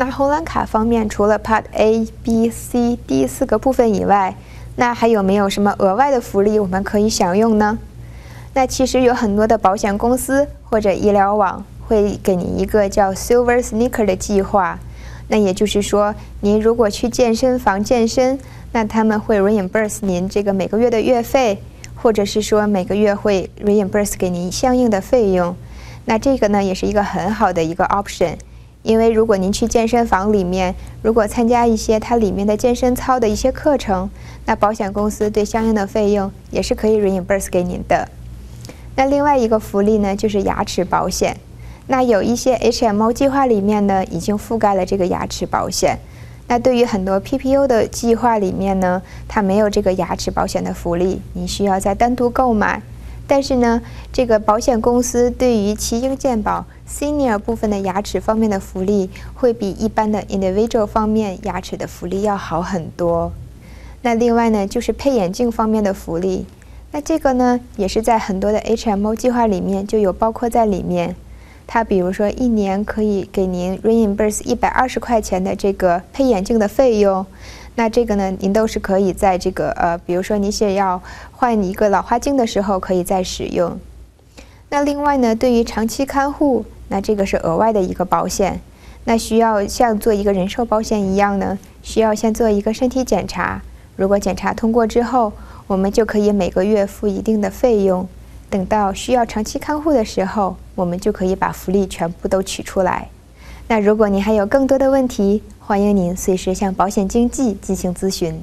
那红蓝卡方面，除了 Part A、B、C、D 四个部分以外，那还有没有什么额外的福利我们可以享用呢？那其实有很多的保险公司或者医疗网会给您一个叫 Silver Sneaker 的计划。那也就是说，您如果去健身房健身，那他们会 reimburse 您这个每个月的月费，或者是说每个月会 reimburse 给您相应的费用。那这个呢，也是一个很好的一个 option。因为如果您去健身房里面，如果参加一些它里面的健身操的一些课程，那保险公司对相应的费用也是可以 reimburse 给您的。那另外一个福利呢，就是牙齿保险。那有一些 HMO 计划里面呢，已经覆盖了这个牙齿保险。那对于很多 PPO 的计划里面呢，它没有这个牙齿保险的福利，你需要再单独购买。但是呢，这个保险公司对于奇英健保 Senior 部分的牙齿方面的福利，会比一般的 Individual 方面牙齿的福利要好很多。那另外呢，就是配眼镜方面的福利，那这个呢，也是在很多的 HMO 计划里面就有包括在里面。它比如说一年可以给您 reimburse 一百二十块钱的这个配眼镜的费用。那这个呢，您都是可以在这个呃，比如说你想要换一个老花镜的时候，可以再使用。那另外呢，对于长期看护，那这个是额外的一个保险。那需要像做一个人寿保险一样呢，需要先做一个身体检查。如果检查通过之后，我们就可以每个月付一定的费用。等到需要长期看护的时候，我们就可以把福利全部都取出来。那如果您还有更多的问题，欢迎您随时向保险经纪进行咨询。